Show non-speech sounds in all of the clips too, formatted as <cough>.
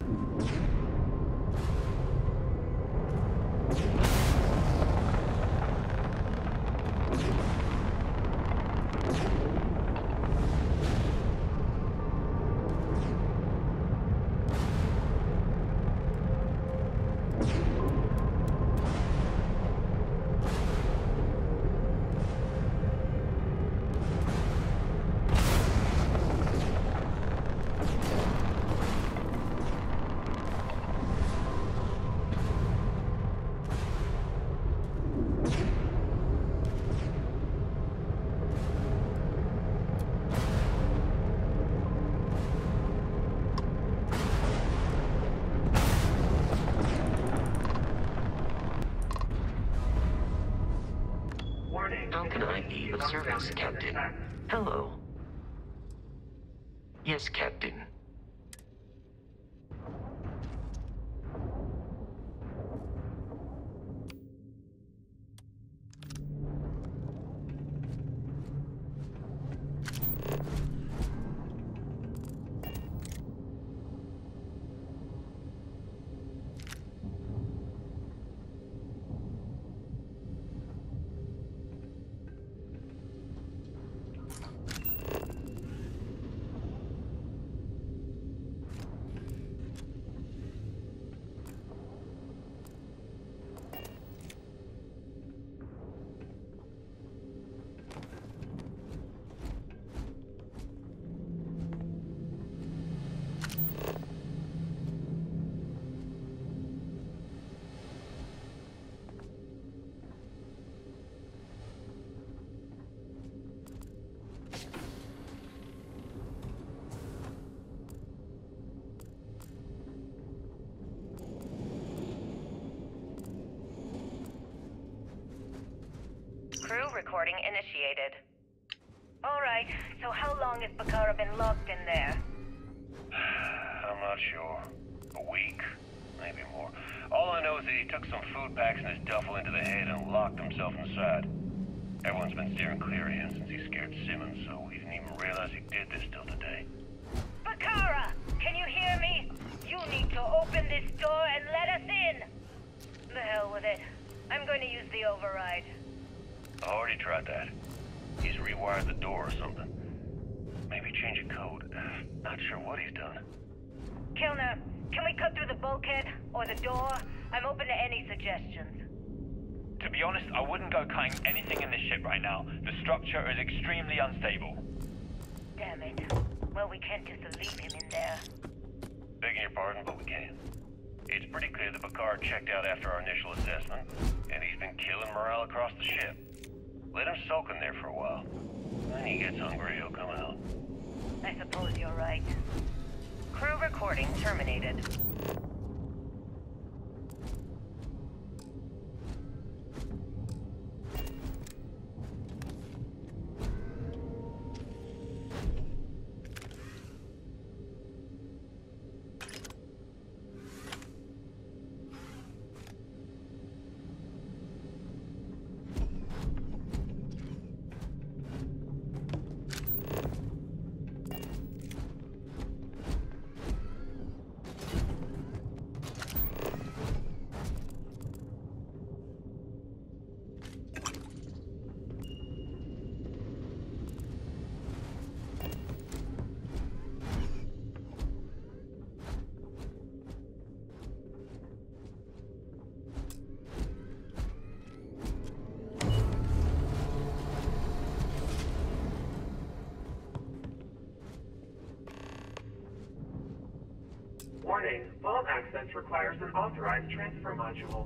How of service, Captain? Hello. Yes, Captain. Recording initiated. Alright, so how long has Bakara been locked in there? I'm not sure. A week? Maybe more. All I know is that he took some food packs in his duffel into the head and locked himself inside. Everyone's been steering clear of him since he scared Simmons, so we didn't even realize he did this till today. Bakara! Can you hear me? You need to open this door and let us in! The hell with it. I'm going to use the override. I already tried that. He's rewired the door or something. Maybe change a code. <sighs> Not sure what he's done. Kilner, can we cut through the bulkhead? Or the door? I'm open to any suggestions. To be honest, I wouldn't go cutting anything in this ship right now. The structure is extremely unstable. Damn it. Well, we can't just leave him in there. Begging your pardon, but we can't. It's pretty clear that Bakara checked out after our initial assessment, and he's been killing morale across the ship. Let him soak in there for a while. When he gets hungry, he'll come out. I suppose you're right. Crew recording terminated. Requires an authorized transfer module.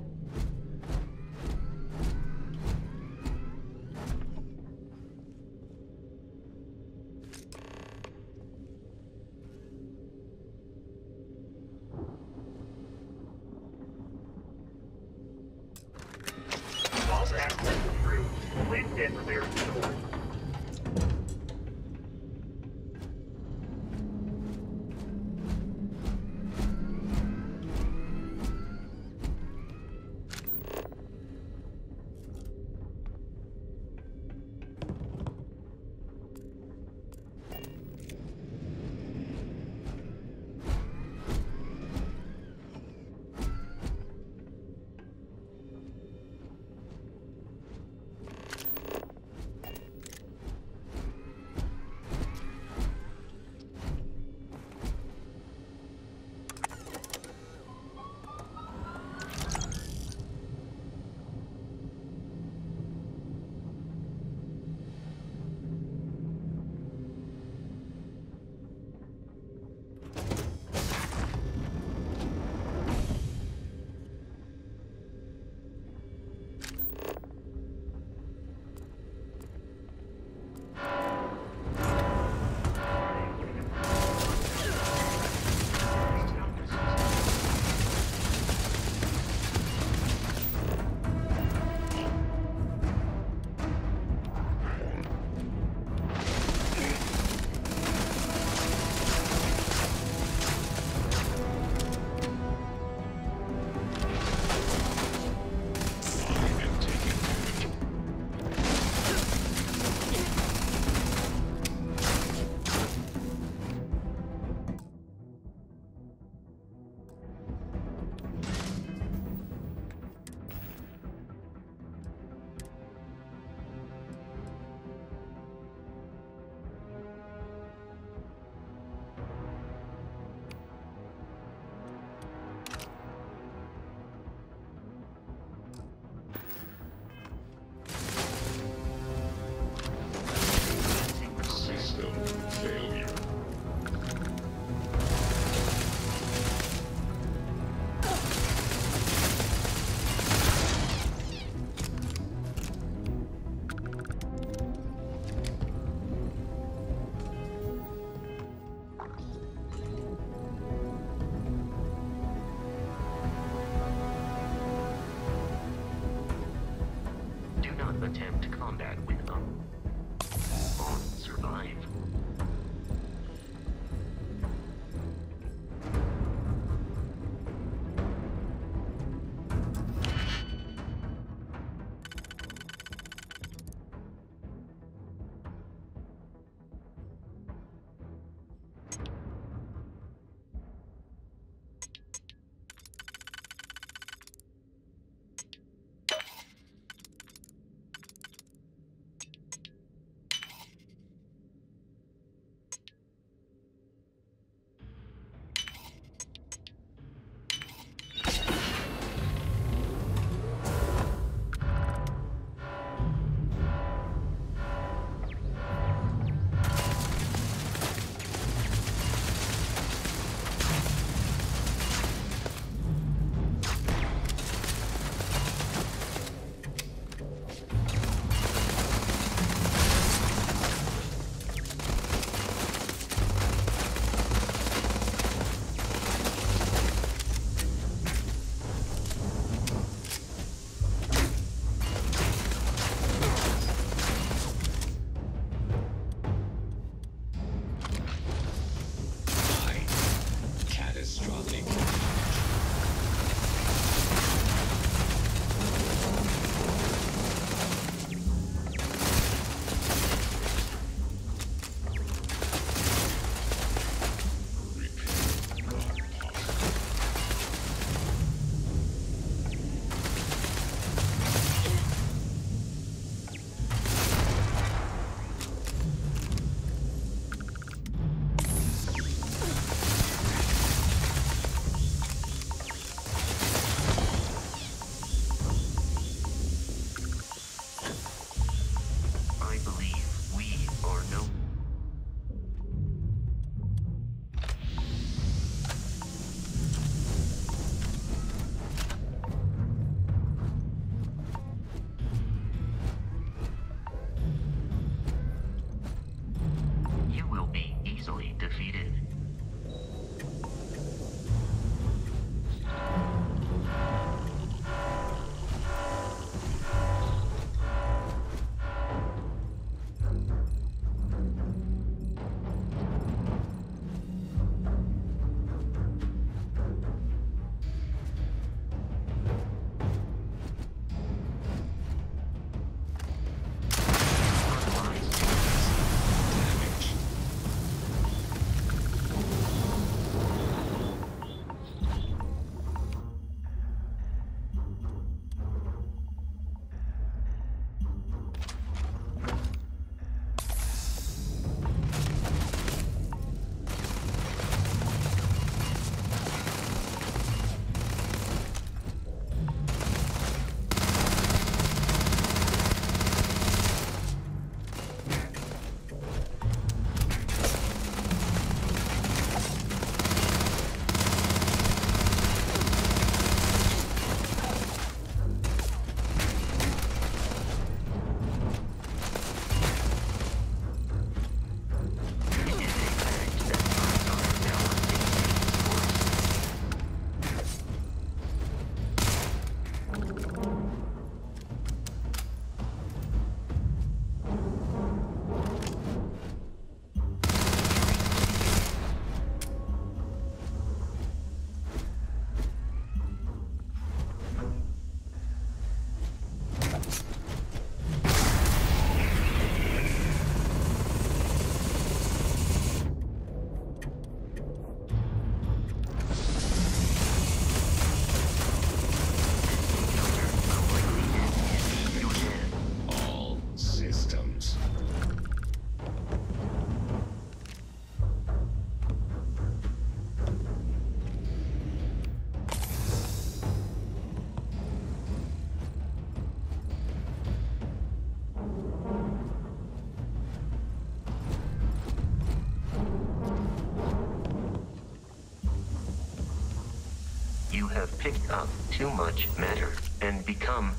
Too much matter and become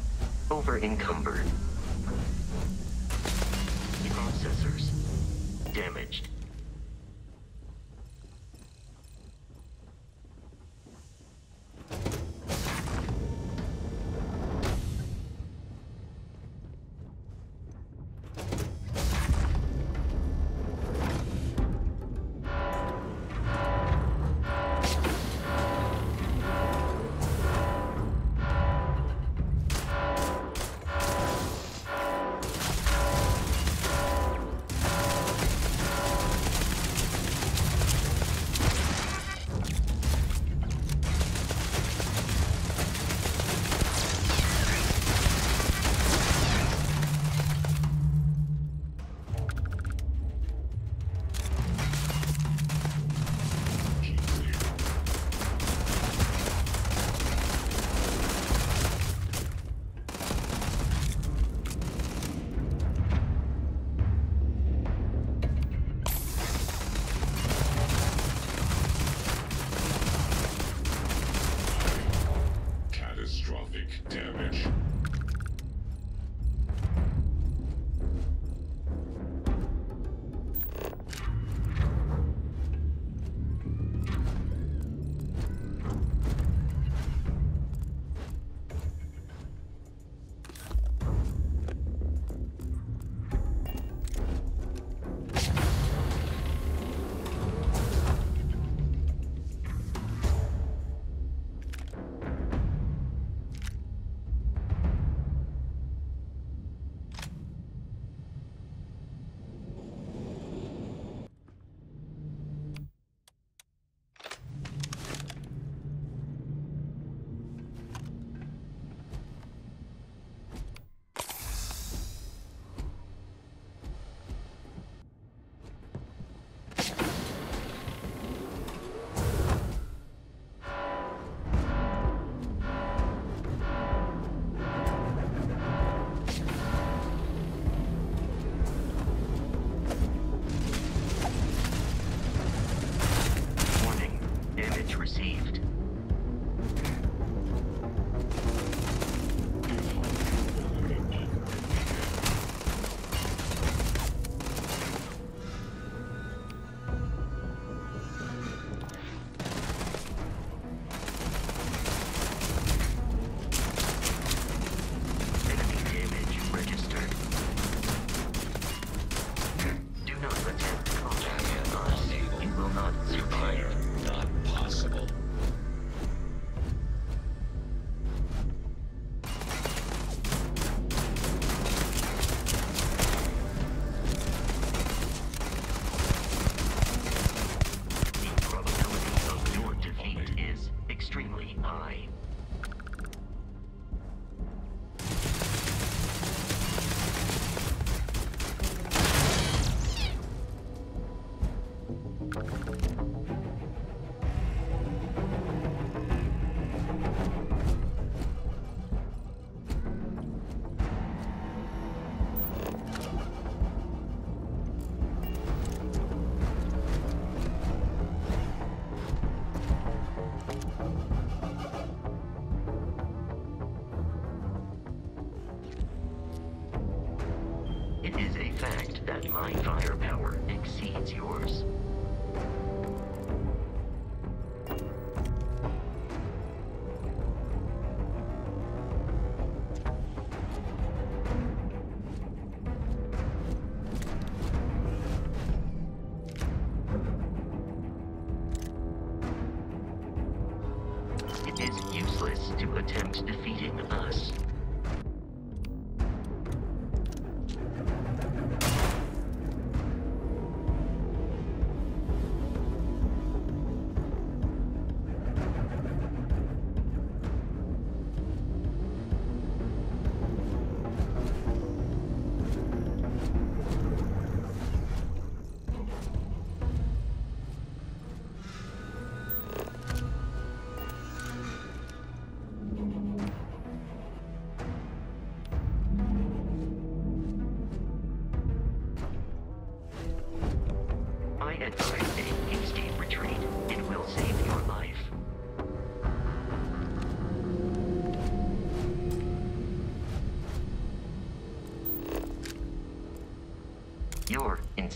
over encumbered.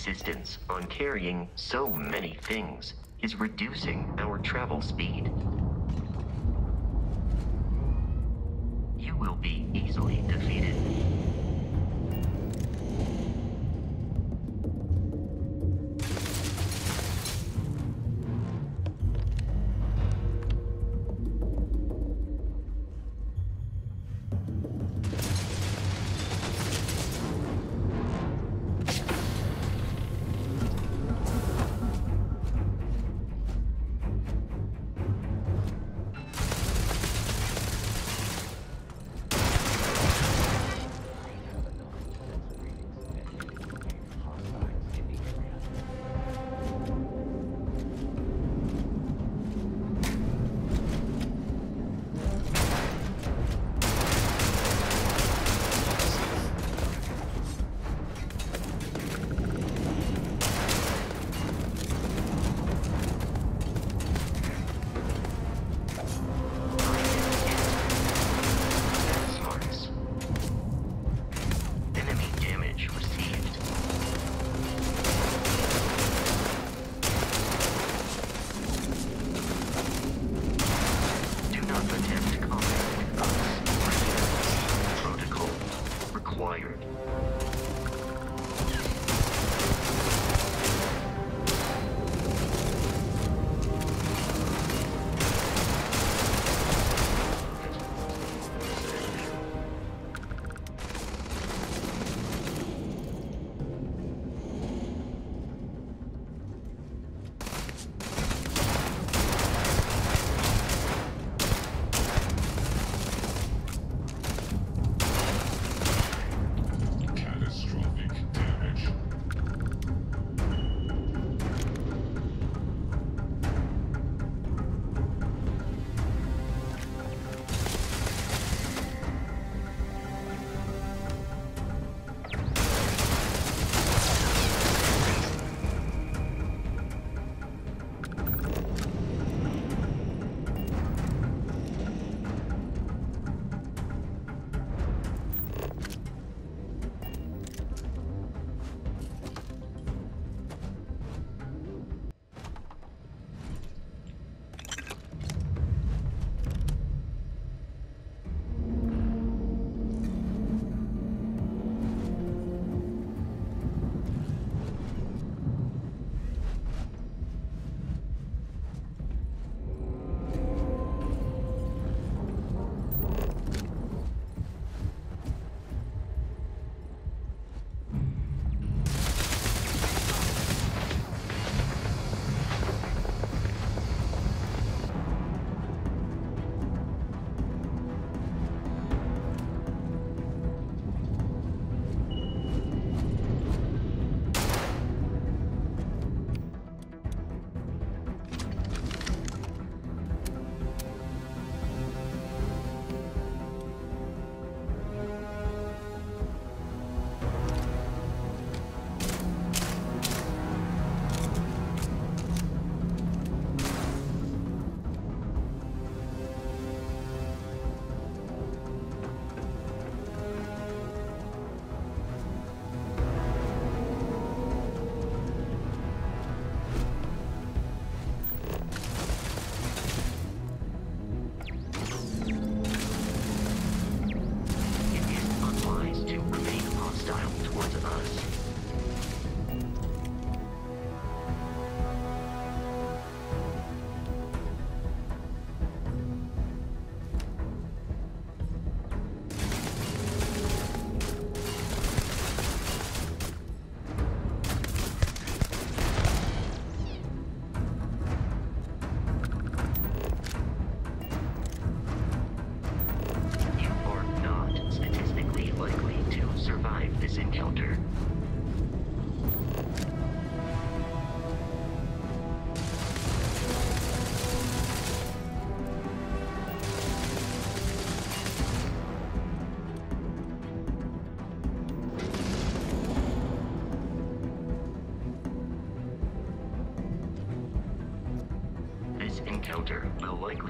insistence on carrying so many things is reducing our travel speed.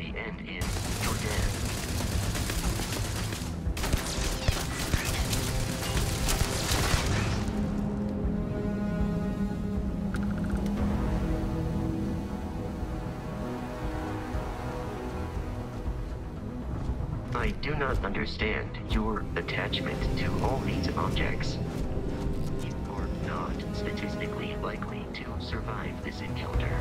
End in your death. I do not understand your attachment to all these objects. You are not statistically likely to survive this encounter.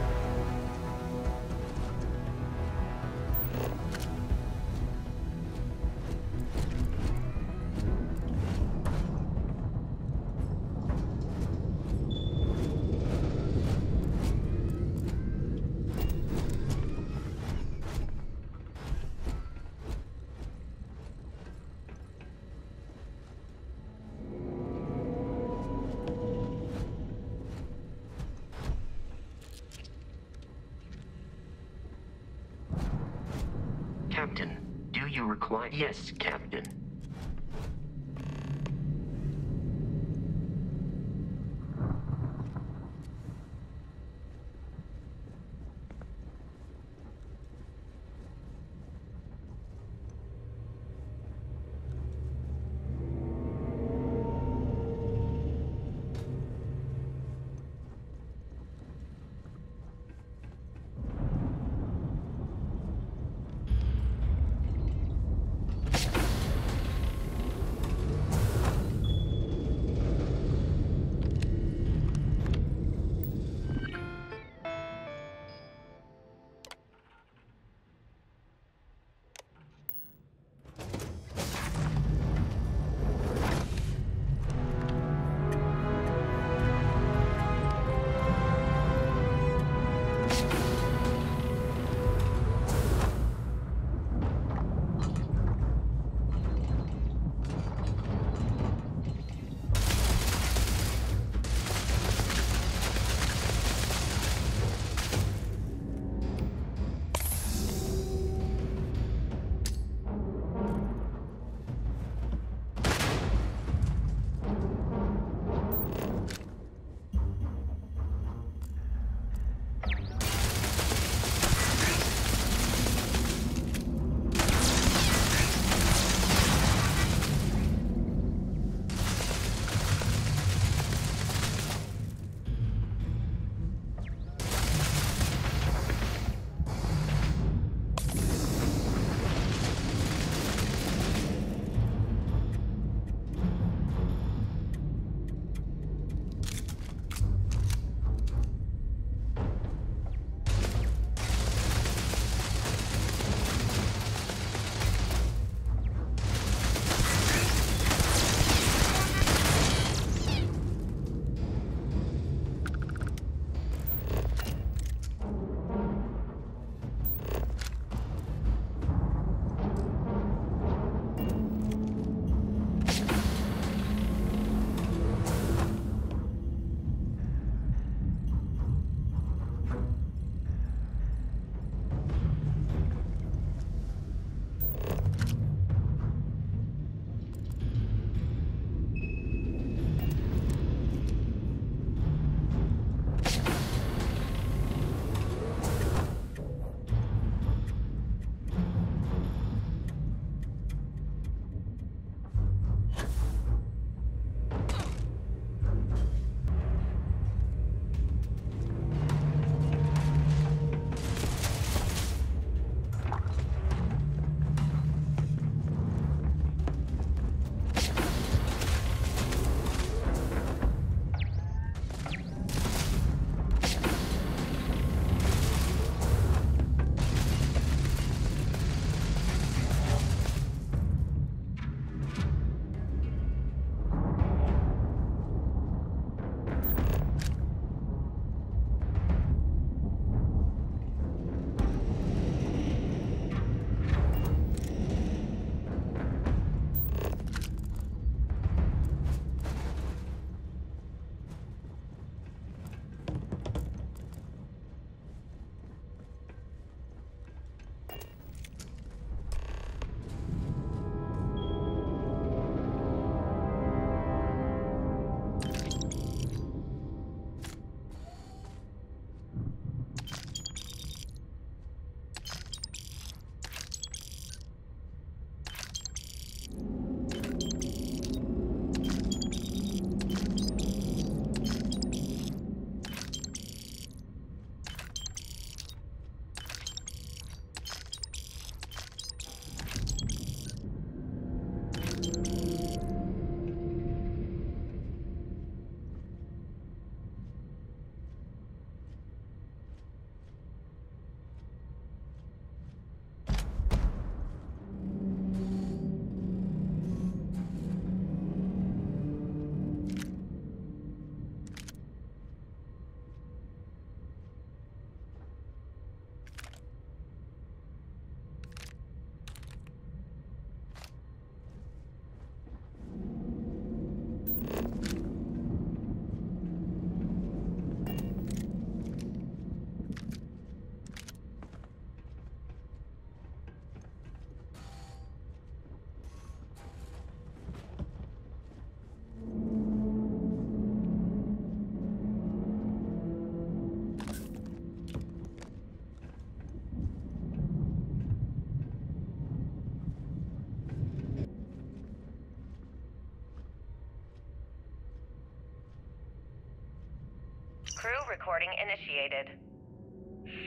Recording initiated.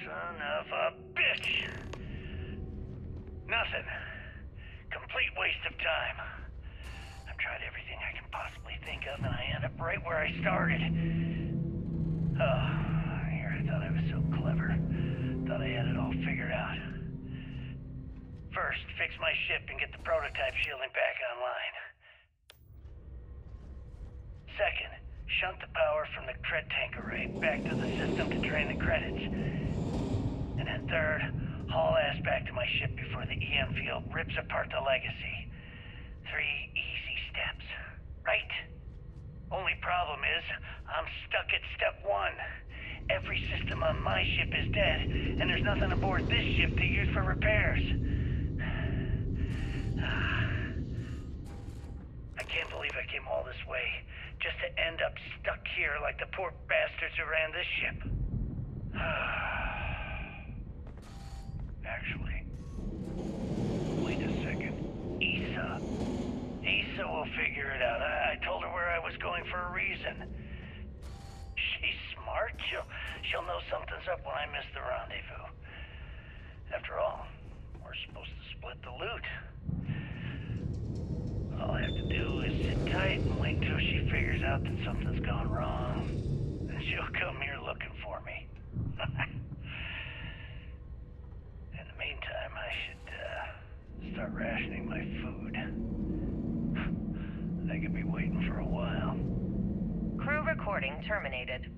Son of a bitch! Nothing. Complete waste of time. I've tried everything I can possibly think of, and I end up right where I started. Oh, here I thought I was so clever. Thought I had it all figured out. First, fix my ship and get the prototype shielding back online. Second, shunt the power from the cred tank array back to the system to drain the credits. And then third, haul ass back to my ship before the EM field rips apart the legacy. Three easy steps, right? Only problem is, I'm stuck at step one. Every system on my ship is dead, and there's nothing aboard this ship to use for repairs. <sighs> I can't believe I came all this way, just to end up stuck here like the poor bastards who ran this ship. <sighs> Actually, wait a second. Issa. Issa will figure it out. I, I told her where I was going for a reason. She's smart. She'll, she'll know something's up when I miss the rendezvous. After all, we're supposed to split the loot. All I have to do is tight and wait till she figures out that something's gone wrong. Then she'll come here looking for me. <laughs> In the meantime, I should uh, start rationing my food. <laughs> They could be waiting for a while. Crew recording terminated.